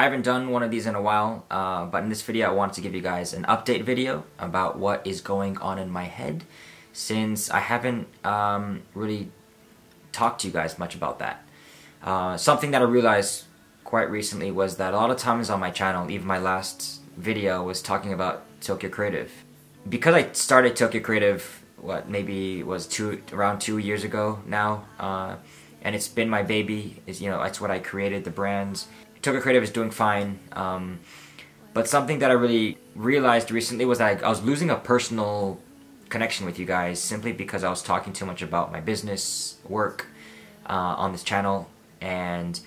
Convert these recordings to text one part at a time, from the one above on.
I haven't done one of these in a while, uh, but in this video I wanted to give you guys an update video about what is going on in my head since I haven't um, really talked to you guys much about that. Uh, something that I realized quite recently was that a lot of times on my channel, even my last video was talking about Tokyo Creative. Because I started Tokyo Creative, what, maybe was two around two years ago now, uh, and it's been my baby, is you know, that's what I created, the brands. Tokyo Creative is doing fine. Um, but something that I really realized recently was that I, I, was losing a personal connection with you guys simply because I was talking too much about my business, work uh, on this channel, and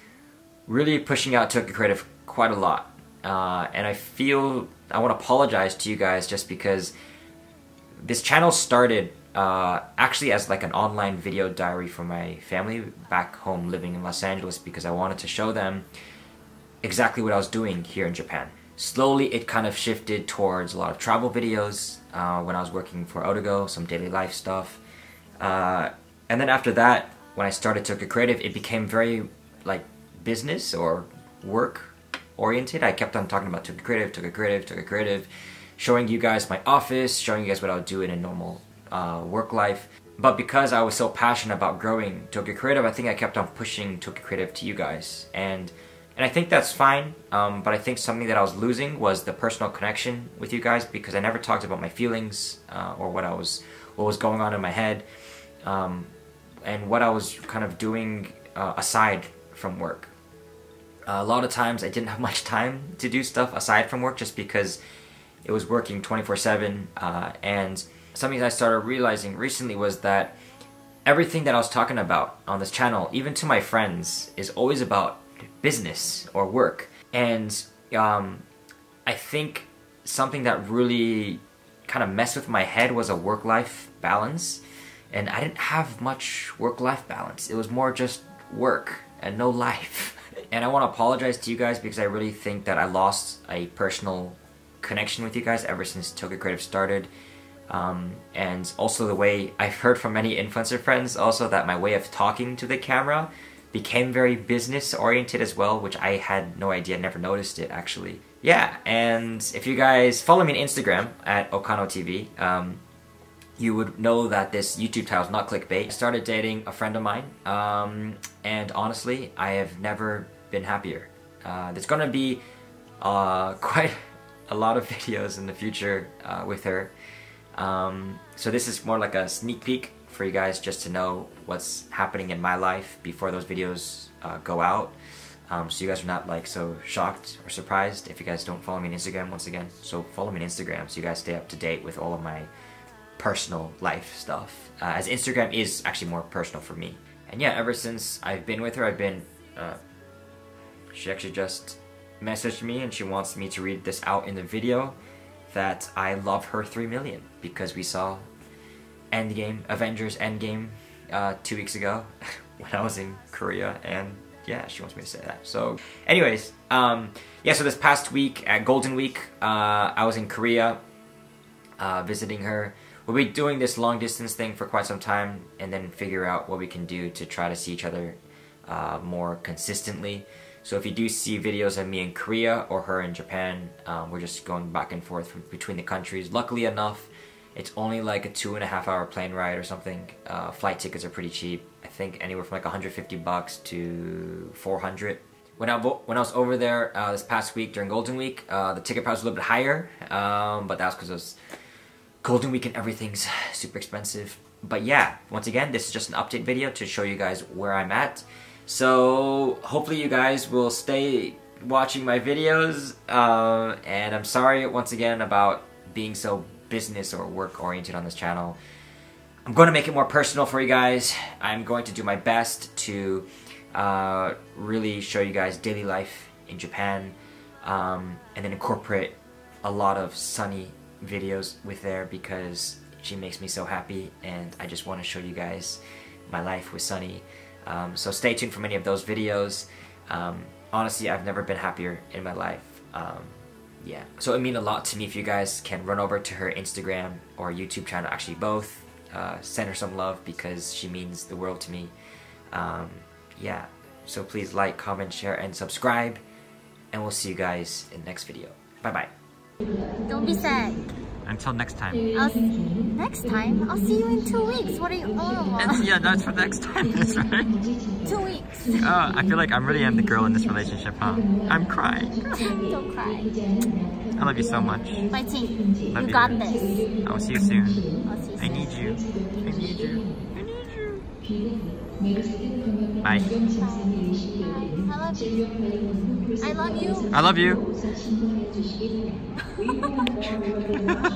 really pushing out Tokyo Creative quite a lot. Uh, and I feel I want to apologize to you guys just because this channel started uh, actually as like an online video diary for my family back home living in Los Angeles because I wanted to show them exactly what I was doing here in Japan. Slowly it kind of shifted towards a lot of travel videos uh, when I was working for Otogo, some daily life stuff. Uh, and then after that, when I started Tokyo Creative, it became very like business or work oriented. I kept on talking about Tokyo Creative, Tokyo Creative, Tokyo Creative, showing you guys my office, showing you guys what I would do in a normal uh, work life. But because I was so passionate about growing Tokyo Creative, I think I kept on pushing Tokyo Creative to you guys. And and I think that's fine, um, but I think something that I was losing was the personal connection with you guys because I never talked about my feelings uh, or what I was, what was going on in my head, um, and what I was kind of doing uh, aside from work. Uh, a lot of times I didn't have much time to do stuff aside from work just because it was working 24-7 uh, and something I started realizing recently was that everything that I was talking about on this channel, even to my friends, is always about business or work. And um, I think something that really kind of messed with my head was a work-life balance. And I didn't have much work-life balance. It was more just work and no life. and I want to apologize to you guys because I really think that I lost a personal connection with you guys ever since Tokyo Creative started. Um, and also the way I've heard from many influencer friends also that my way of talking to the camera became very business oriented as well, which I had no idea, never noticed it actually. Yeah, and if you guys follow me on Instagram at Okano TV, um, you would know that this YouTube title is not clickbait. I started dating a friend of mine, um, and honestly, I have never been happier. Uh, there's gonna be uh, quite a lot of videos in the future uh, with her. Um, so this is more like a sneak peek for you guys just to know what's happening in my life before those videos uh, go out. Um, so you guys are not like so shocked or surprised if you guys don't follow me on Instagram once again. So follow me on Instagram so you guys stay up to date with all of my personal life stuff. Uh, as Instagram is actually more personal for me. And yeah, ever since I've been with her, I've been, uh, she actually just messaged me and she wants me to read this out in the video that I love her 3 million because we saw Endgame, Avengers Endgame uh, two weeks ago when I was in Korea and yeah, she wants me to say that. So anyways, um, yeah, so this past week at Golden Week, uh, I was in Korea uh, visiting her. We'll be doing this long distance thing for quite some time and then figure out what we can do to try to see each other uh, more consistently. So if you do see videos of me in Korea or her in Japan, um, we're just going back and forth between the countries. Luckily enough, it's only like a two and a half hour plane ride or something. Uh, flight tickets are pretty cheap. I think anywhere from like 150 bucks to 400. When I when I was over there uh, this past week during Golden Week, uh, the ticket price was a little bit higher, um, but that's because it was Golden Week and everything's super expensive. But yeah, once again, this is just an update video to show you guys where I'm at. So hopefully you guys will stay watching my videos, uh, and I'm sorry once again about being so business or work oriented on this channel. I'm going to make it more personal for you guys. I'm going to do my best to uh, really show you guys daily life in Japan um, and then incorporate a lot of sunny videos with there because she makes me so happy and I just want to show you guys my life with Sunny. Um, so stay tuned for many of those videos. Um, honestly, I've never been happier in my life. Yeah. So it mean a lot to me if you guys can run over to her Instagram or YouTube channel, actually both. Uh, send her some love because she means the world to me. Um, yeah. So please like, comment, share, and subscribe. and we'll see you guys in the next video. Bye bye. Don't be sad. Until next time. I'll next time. I'll see you in two weeks. What are you? Oh, And yeah, that's for next time. That's right. two weeks. Oh, I feel like I'm really am the girl in this relationship, huh? I'm crying. Don't cry. I love you so much. My team, You you. got this. I will see you soon. I'll see you I soon. I need you. I need you. Bye. I love you. I love you. I love you.